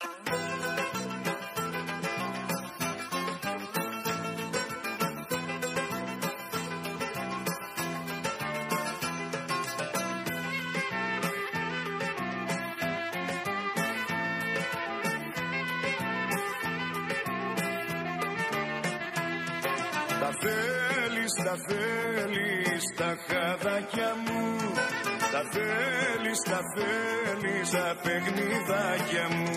Τα θέλεις, τα θέλεις τα χαδάκια μου Τα θέλεις, τα θέλεις τα παιχνιδάκια μου.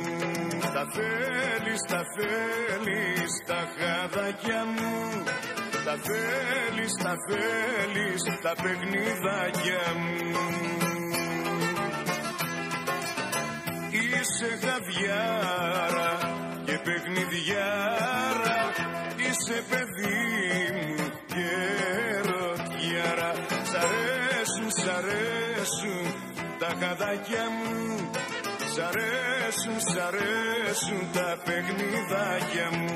Τα θέλεις, τα θέλεις τα χαδάκια μου. Τα θέλεις, τα θέλεις τα παιχνιδάκια μου. Είσαι χαβιάρα και παιχνιδιάρα. Είσαι παιδί αρέσουν, σ' αρέσουν τα χαδάκια μου Σ' αρέσουν, σ' αρέσουν τα παιχνιδάκια μου.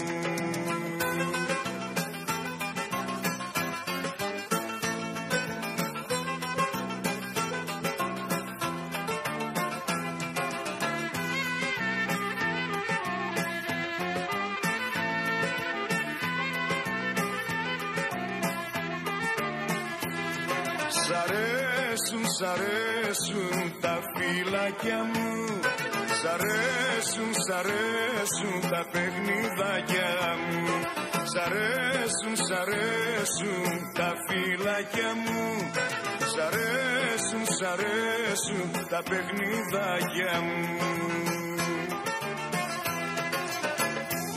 Σ' αρέσουν, σ' αρέσουν τα φυλάκια μου. Σ' αρέσουν, σ' αρέσουν τα παιχνιδάκια μου. Σ' αρέσουν, σ' αρέσουν τα φυλάκια μου. Σ' αρέσουν, σ' αρέσουν τα παιχνιδάκια μου.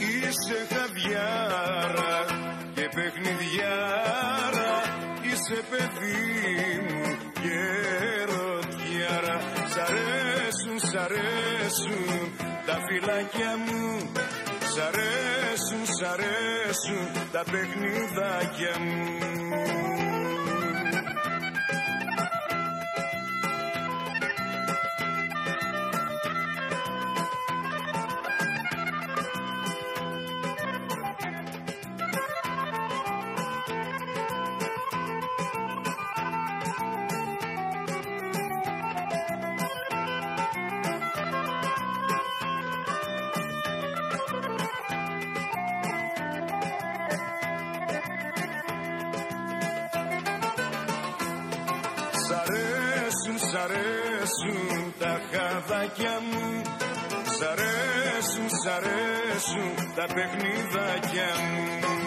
Είσαι χαβιάρα και παιχνιδιάρα. Είσαι παιδί μου και ρωτιάρα Σ' αρέσουν, σ' αρέσουν τα φυλάκια μου. Σ' αρέσουν, σ' αρέσουν τα παιχνιδάκια μου σ' αρέσουν τα χαδάκια μου Σ' αρέσουν, σ' αρέσουν τα παιχνιδάκια μου